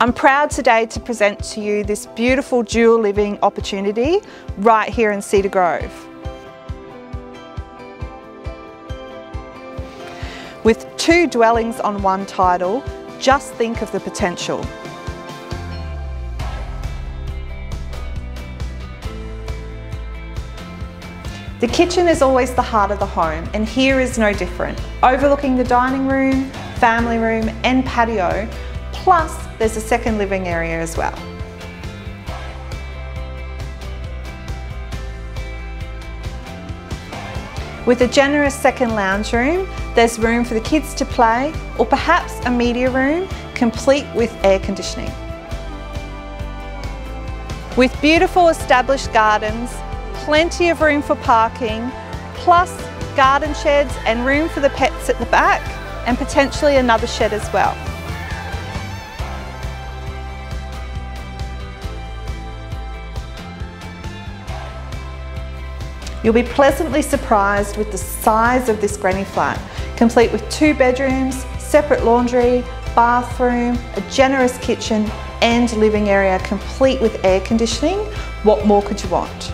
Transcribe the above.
I'm proud today to present to you this beautiful dual living opportunity right here in Cedar Grove. With two dwellings on one title, just think of the potential. The kitchen is always the heart of the home and here is no different. Overlooking the dining room, family room and patio, plus there's a second living area as well. With a generous second lounge room, there's room for the kids to play or perhaps a media room complete with air conditioning. With beautiful established gardens, plenty of room for parking, plus garden sheds and room for the pets at the back and potentially another shed as well. You'll be pleasantly surprised with the size of this granny flat, complete with two bedrooms, separate laundry, bathroom, a generous kitchen and living area complete with air conditioning. What more could you want?